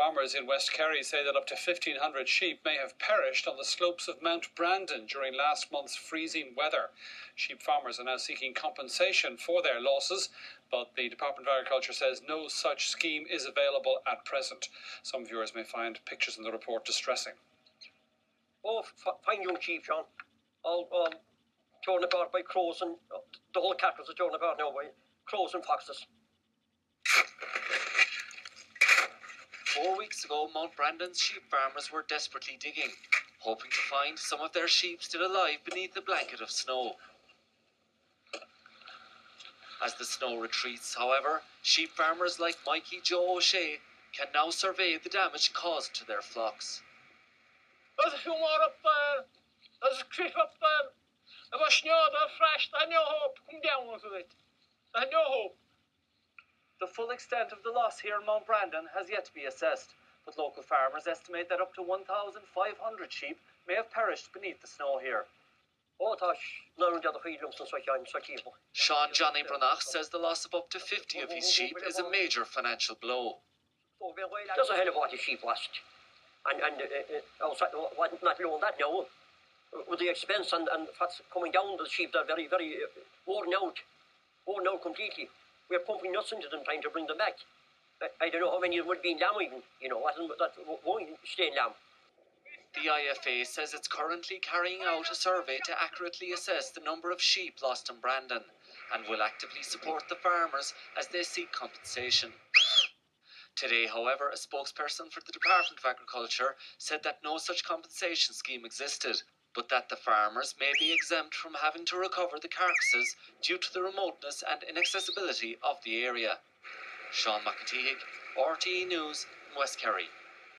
Farmers in West Kerry say that up to 1,500 sheep may have perished on the slopes of Mount Brandon during last month's freezing weather. Sheep farmers are now seeking compensation for their losses, but the Department of Agriculture says no such scheme is available at present. Some viewers may find pictures in the report distressing. Oh, fine young sheep, John. All, all torn apart by crows and uh, the whole cattle torn apart now by crows and foxes. Four weeks ago, Mount Brandon's sheep farmers were desperately digging, hoping to find some of their sheep still alive beneath the blanket of snow. As the snow retreats, however, sheep farmers like Mikey Joe O'Shea can now survey the damage caused to their flocks. There's a few more up there. There's a creek up there. There was snow there fresh. There's no hope come down with it. There's no hope. The full extent of the loss here in Mount Brandon has yet to be assessed, but local farmers estimate that up to 1,500 sheep may have perished beneath the snow here. Oh, gosh, now and the other freedoms and such and such evil. Sean Johnny Brunach says the loss of up to 50 of his sheep is a major financial blow. There's a hell of a lot of sheep lost. And, and uh, uh, also, what, not alone that now, with the expense and, and what's coming down, the sheep are very, very uh, worn out. Worn out completely. We're pumping nuts into them trying to bring them back. I, I don't know how many would be in even, you know, wasn't that won't stay in lamb. The IFA says it's currently carrying out a survey to accurately assess the number of sheep lost in Brandon and will actively support the farmers as they seek compensation. Today, however, a spokesperson for the Department of Agriculture said that no such compensation scheme existed, but that the farmers may be exempt from having to recover the carcasses due to the remoteness and inaccessibility of the area. Sean Mac an tSíthigh, RTE News, West Kerry.